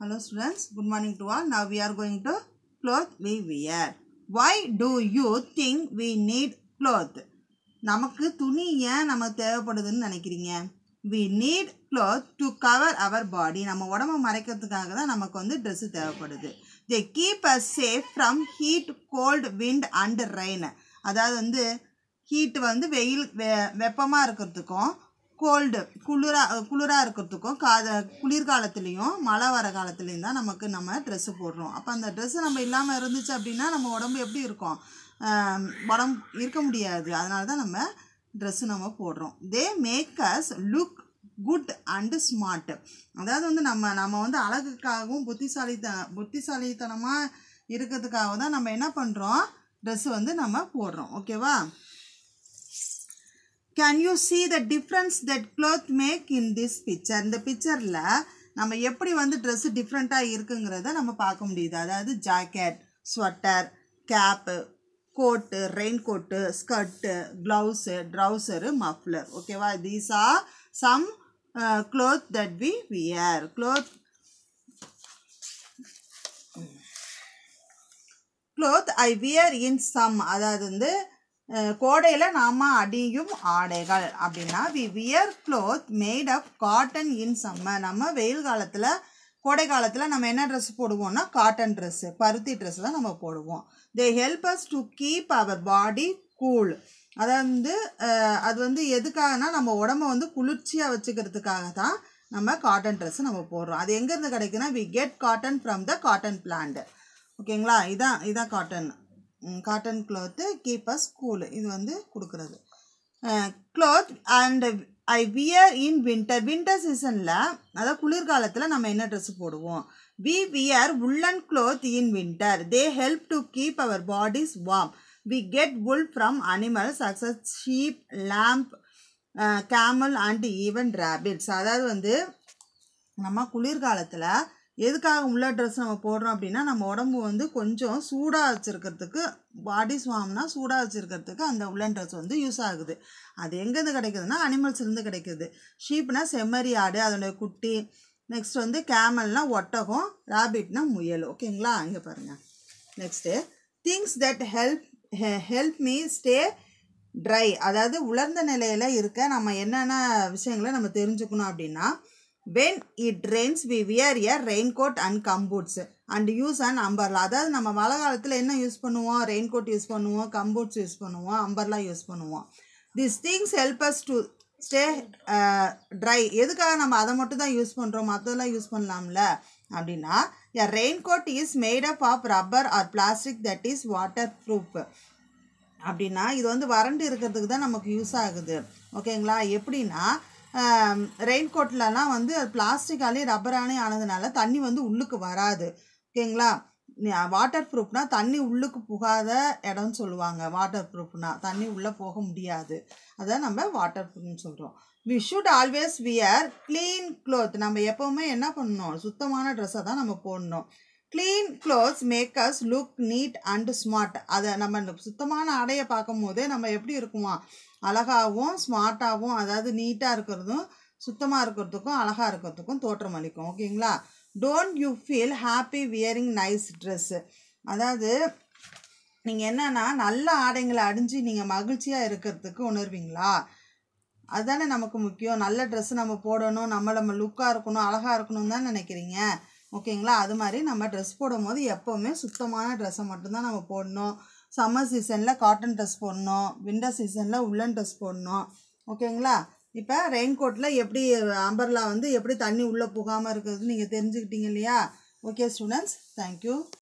Hello students, good morning to all. Now we are going to cloth we wear. Why do you think we need cloth? நமக்கு துணி ஏன் நமக்கு தேவைப்படுதுன்னு நினைக்கிறீங்க we need cloth to cover our body நம்ம உடம்ப மறைக்கிறதுக்காக தான் நமக்கு வந்து ட்ரெஸ்ஸு தேவைப்படுது they keep us safe from heat cold wind and rain அதாவது வந்து ஹீட் வந்து வெயில் வெ வெப்பமாக இருக்கிறதுக்கும் கோல்டு குளிராக குளிராக இருக்கிறதுக்கும் காத குளிர்காலத்துலேயும் மழை வர காலத்துலேயும் தான் நமக்கு நம்ம ட்ரெஸ்ஸு போடுறோம். அப்போ அந்த ட்ரெஸ்ஸு நம்ம இல்லாமல் இருந்துச்சு அப்படின்னா நம்ம உடம்பு எப்படி இருக்கும்? உடம்பு இருக்க முடியாது. அதனால தான் நம்ம ட்ரெஸ்ஸு நம்ம போடுறோம். They make us look good and smart அதாவது வந்து நம்ம நம்ம வந்து அழகுக்காகவும் புத்திசாலித்த புத்திசாலித்தனமாக இருக்கிறதுக்காக தான் நம்ம என்ன பண்ணுறோம் ட்ரெஸ்ஸு வந்து நம்ம போடுறோம். ஓகேவா can you see the difference that cloth make in this picture இந்த பிக்சரில் நம்ம எப்படி வந்து ட்ரெஸ்ஸு டிஃப்ரெண்ட்டாக இருக்குங்கிறத நம்ம பார்க்க முடியுது. அதாவது jacket sweater cap coat rain coat skirt gloves trouser muffler ஓகேவா these are some cloth that we wear cloth cloth I wear in some அதாவது வந்து கோடையில் நாம் அடியும் ஆடைகள். அப்படின்னா we wear cloth made up cotton in summer நம்ம வெயில் காலத்தில் கோடை காலத்தில் நம்ம என்ன ட்ரெஸ் போடுவோம்னா காட்டன் ட்ரெஸ்ஸு பருத்தி ட்ரெஸ் தான் நம்ம போடுவோம். They help us to keep our body cool அதாவது அது வந்து எதுக்காகனா நம்ம உடம்ப வந்து குளிர்ச்சியாக வச்சுக்கிறதுக்காக தான் நம்ம காட்டன் ட்ரெஸ்ஸு நம்ம போடுறோம். அது எங்கேருந்து கிடைக்குன்னா we get cotton from the cotton plant ஓகேங்களா? இதான் இதான் cotton cotton cloth keeps cool இது வந்து கொடுக்குறது. Cloth and I wear in winter winter சீசனில் அதாவது குளிர்காலத்தில் நம்ம என்ன ட்ரெஸ் போடுவோம்? We wear woollen cloth in winter they help to keep our bodies warm we get wool from animals access sheep lamb camel and even rabbits அதாவது வந்து நம்ம குளிர்காலத்தில் எதுக்காக உள்ள ட்ரெஸ் நம்ம போடுறோம் அப்படின்னா நம்ம உடம்பு வந்து கொஞ்சம் சூடாக வச்சுருக்கிறதுக்கு பாடி ஸ்வாம்னா சூடாக வச்சுருக்கிறதுக்கு அந்த உள்ளன் ட்ரெஸ் வந்து யூஸ் ஆகுது. அது எங்கேருந்து கிடைக்குதுன்னா அனிமல்ஸ்லேருந்து கிடைக்குது. ஷீப்னா செம்மறி ஆடு அதனுடைய குட்டி. நெக்ஸ்ட் வந்து கேமல்னா ஒட்டகம் ராபிட்னா முயல். ஓகேங்களா இங்கே பாருங்கள் next things that help help me stay dry அதாவது உலர்ந்த நிலையில் இருக்க நம்ம என்னென்ன விஷயங்களை நம்ம தெரிஞ்சுக்கணும் அப்படின்னா when it rains we wear a raincoat and gumboots and use and umbrella அதாவது நம்ம மழை காலத்தில் என்ன யூஸ் பண்ணுவோம்? ரெயின் கோட் யூஸ் பண்ணுவோம் கம்பூட்ஸ் யூஸ் பண்ணுவோம் அம்பர்லா யூஸ் பண்ணுவோம். This things help us to stay dry எதுக்காக நம்ம அதை மட்டும் தான் யூஸ் பண்ணுறோம் மற்றதெல்லாம் யூஸ் பண்ணலாம்ல? அப்படின்னா a rain coat is made up of rubber or plastic that is water proof அப்படின்னா இது வந்து வறண்டு இருக்கிறதுக்கு தான் நமக்கு யூஸ் ஆகுது. ஓகேங்களா எப்படின்னா ரெயின் கோட்லலாம் வந்து பிளாஸ்டிக்காலே ரப்பரானே ஆனதுனால தண்ணி வந்து உள்ளுக்கு வராது. ஓகேங்களா? வாட்டர் ப்ரூஃப்னா தண்ணி உள்ளுக்கு புகாத இடம்னு சொல்லுவாங்க. வாட்டர் ப்ரூஃப்னா தண்ணி உள்ளே போக முடியாது. அதான் நம்ம வாட்டர் ப்ரூஃப்னு சொல்கிறோம் we should always wear clean cloth நம்ம எப்போவுமே என்ன பண்ணணும்? சுத்தமான ட்ரெஸ்ஸை தான் நம்ம போடணும். Clean clothes make us look neat and smart அதை நம்ம சுத்தமான ஆடையை பார்க்கும் போதே நம்ம எப்படி இருக்குமா? அழகாகவும் ஸ்மார்ட்டாகவும் அதாவது நீட்டாக இருக்கிறதும் சுத்தமாக இருக்கிறதுக்கும் அழகாக இருக்கிறதுக்கும் தோற்றம் அளிக்கும். ஓகேங்களா? Don't you feel happy wearing nice dress அதாவது நீங்கள் என்னன்னா நல்ல ஆடைங்களை அடிஞ்சு நீங்கள் மகிழ்ச்சியாக இருக்கிறதுக்கு உணர்வீங்களா? அதுதானே நமக்கு முக்கியம். நல்ல ட்ரெஸ்ஸு நம்ம போடணும் நம்ம நம்ம லுக்காக இருக்கணும் அழகாக இருக்கணும் தான் நினைக்கிறீங்க. ஓகேங்களா? அது மாதிரி நம்ம ட்ரெஸ் போடும் போது எப்போவுமே சுத்தமான ட்ரெஸ்ஸை மட்டும்தான் நம்ம போடணும். சம்மர் சீசனில் காட்டன் ட்ரெஸ் போடணும். விண்டர் சீசனில் உள்ளன் ட்ரெஸ் போடணும். ஓகேங்களா? இப்போ ரெயின் கோட்டில் எப்படி அம்பர்லா வந்து எப்படி தண்ணி உள்ளே போகாமல் இருக்கிறது நீங்கள் தெரிஞ்சுக்கிட்டீங்க இல்லையா? Okay students thank you